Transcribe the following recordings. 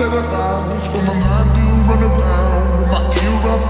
that I bounce When my mind do run around. With my ear up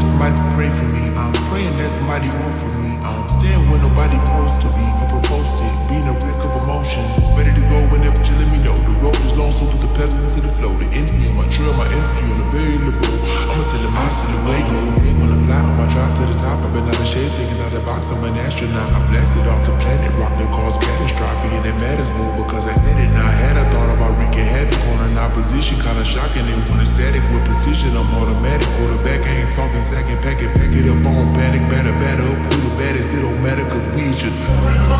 there's somebody pray for me. I'm praying there's somebody want for me. I'm staying where nobody supposed to be I'm proposed to. Being a wreck of emotion. Ready to go whenever you let me know. The road is long, so put the pedal into the flow. The energy on my trail, my energy unavailable. I'ma tell the I the way go. When I'm fly on my drive to the top, I've been out of shape, thinking out of the box. I'm an astronaut. I blasted off the planet rock. decision, I'm automatic. Quarterback, I ain't talking second packet. Pack it up on panic, batter, batter up. Who the baddest? It don't matter, cause we just.